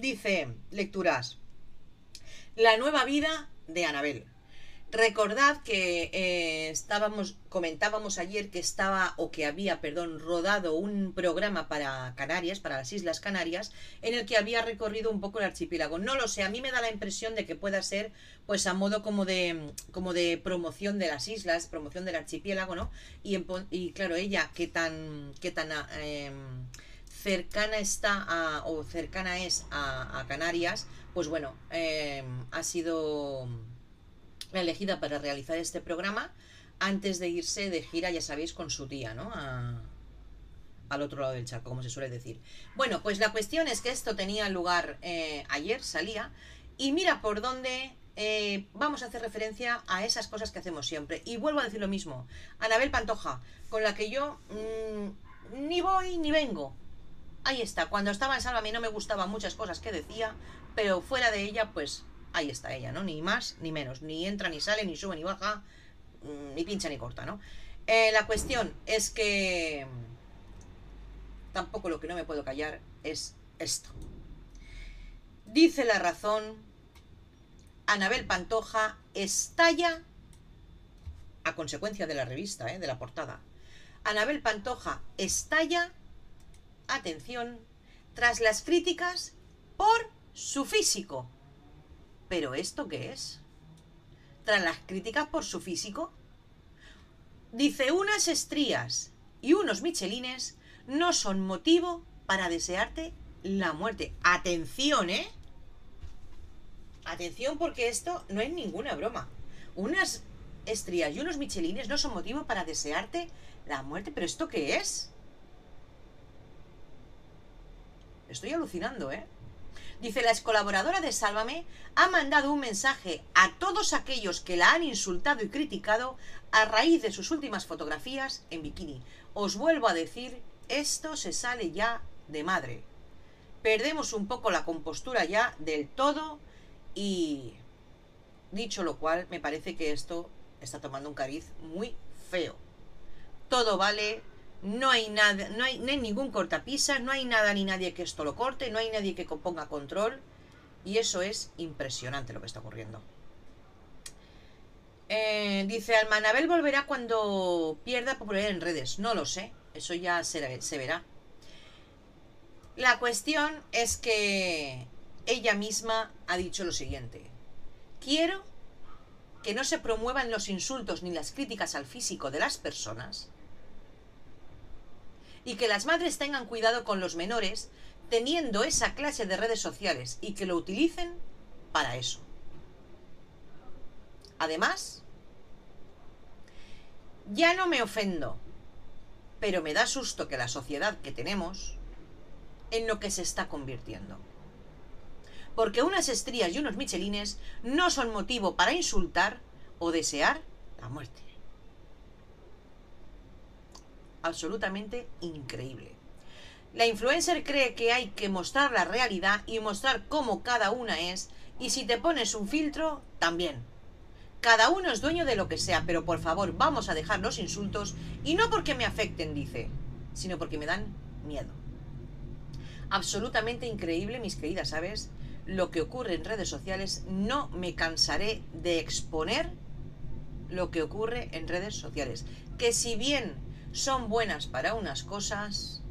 Dice, lecturas. La nueva vida de Anabel. Recordad que eh, estábamos, comentábamos ayer que estaba o que había, perdón, rodado un programa para Canarias, para las Islas Canarias, en el que había recorrido un poco el archipiélago. No lo sé, a mí me da la impresión de que pueda ser, pues a modo como de, como de promoción de las islas, promoción del archipiélago, ¿no? Y, claro, ella, qué tan, qué tan em, cercana está a, o cercana es a, Canarias, pues bueno, em, ha sido elegida para realizar este programa antes de irse de gira, ya sabéis, con su tía, ¿no? al otro lado del charco, como se suele decir. Bueno, pues la cuestión es que esto tenía lugar eh, ayer, salía, y mira por dónde eh, vamos a hacer referencia a esas cosas que hacemos siempre. Y vuelvo a decir lo mismo, Anabel Pantoja, con la que yo mm, ni voy ni vengo. Ahí está, cuando estaba en Sálvame no me gustaban muchas cosas que decía, pero fuera de ella, pues ahí está ella, ¿no? Ni más ni menos, ni entra ni sale, ni sube ni baja, mm, ni pincha ni corta, ¿no? Eh, la cuestión es que tampoco lo que no me puedo callar es esto. Dice la razón, Anabel Pantoja estalla a consecuencia de la revista, ¿eh? de la portada. Anabel Pantoja estalla, atención, tras las críticas por su físico. ¿Pero esto qué es? Tras las críticas por su físico, dice unas estrías y unos michelines no son motivo para desearte la muerte. Atención, ¿eh? Atención porque esto no es ninguna broma. Unas estrías y unos michelines no son motivo para desearte la muerte. ¿Pero esto qué es? Estoy alucinando, ¿eh? Dice, la ex colaboradora de Sálvame ha mandado un mensaje a todos aquellos que la han insultado y criticado a raíz de sus últimas fotografías en bikini. Os vuelvo a decir, esto se sale ya de madre. Perdemos un poco la compostura ya del todo y dicho lo cual, me parece que esto está tomando un cariz muy feo. Todo vale, no hay nada, no hay, ningún cortapisas, no hay nada ni nadie que esto lo corte, no hay nadie que ponga control. Y eso es impresionante lo que está ocurriendo. Eh, dice, Almanabel volverá cuando pierda popularidad en redes. No lo sé, eso ya se verá. La cuestión es que ella misma ha dicho lo siguiente. Quiero que no se promuevan los insultos ni las críticas al físico de las personas y que las madres tengan cuidado con los menores teniendo esa clase de redes sociales y que lo utilicen para eso. Además, ya no me ofendo, pero me da susto que la sociedad que tenemos en lo que se está convirtiendo. Porque unas estrías y unos michelines no son motivo para insultar o desear la muerte absolutamente increíble. La influencer cree que hay que mostrar la realidad y mostrar cómo cada una es, y si te pones un filtro, también. Cada uno es dueño de lo que sea, pero por favor vamos a dejar los insultos, y no porque me afecten, dice, sino porque me dan miedo. Absolutamente increíble, mis queridas, ¿sabes? Lo que ocurre en redes sociales, no me cansaré de exponer lo que ocurre en redes sociales. Que si bien son buenas para unas cosas,